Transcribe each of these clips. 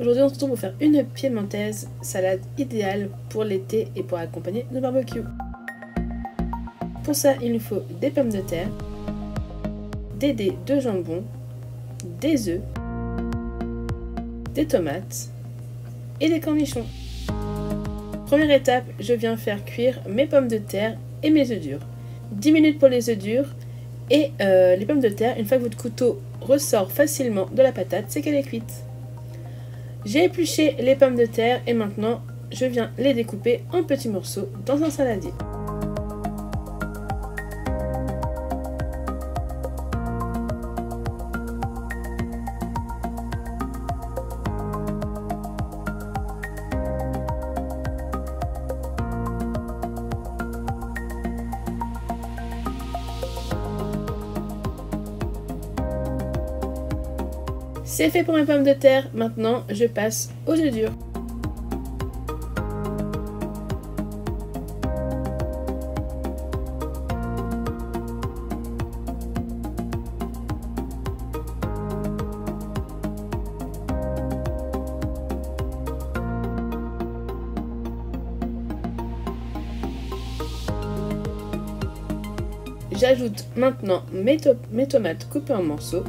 aujourd'hui on se retrouve pour faire une piémontaise, salade idéale pour l'été et pour accompagner nos barbecues. Pour ça, il nous faut des pommes de terre, des dés de jambon, des œufs, des tomates et des cornichons. Première étape, je viens faire cuire mes pommes de terre et mes œufs durs. 10 minutes pour les œufs durs et euh, les pommes de terre, une fois que votre couteau ressort facilement de la patate, c'est qu'elle est cuite. J'ai épluché les pommes de terre et maintenant je viens les découper en petits morceaux dans un saladier. C'est fait pour mes pommes de terre, maintenant je passe aux œufs durs. J'ajoute maintenant mes, mes tomates coupées en morceaux.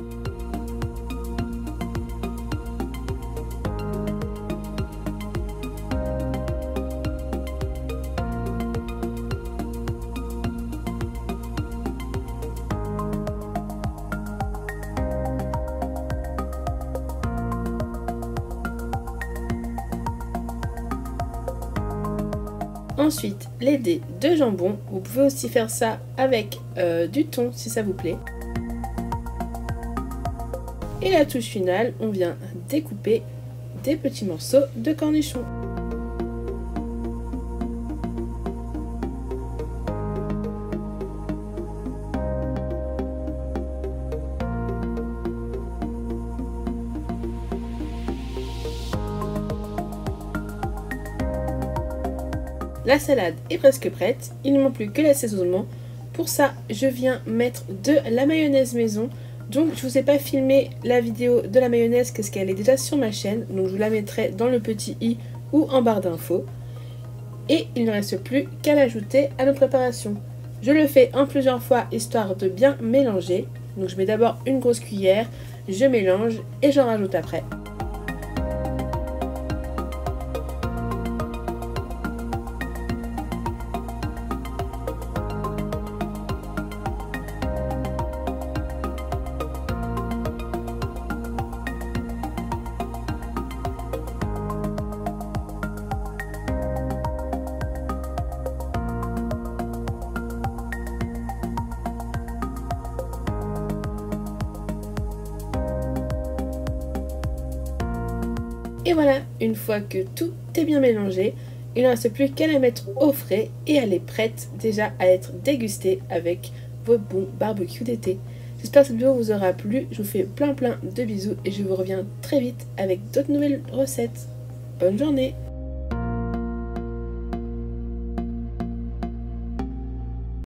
Ensuite, les dés de jambon. Vous pouvez aussi faire ça avec euh, du thon si ça vous plaît. Et la touche finale, on vient découper des petits morceaux de cornichons. La salade est presque prête, il ne manque plus que l'assaisonnement. Pour ça, je viens mettre de la mayonnaise maison. Donc je vous ai pas filmé la vidéo de la mayonnaise parce qu'elle est déjà sur ma chaîne. Donc je vous la mettrai dans le petit i ou en barre d'infos. Et il ne reste plus qu'à l'ajouter à notre préparation. Je le fais en plusieurs fois histoire de bien mélanger. Donc je mets d'abord une grosse cuillère, je mélange et j'en rajoute après. Et voilà, une fois que tout est bien mélangé, il ne reste plus qu'à la mettre au frais et elle est prête déjà à être dégustée avec vos bons barbecues d'été. J'espère que cette vidéo vous aura plu, je vous fais plein plein de bisous et je vous reviens très vite avec d'autres nouvelles recettes. Bonne journée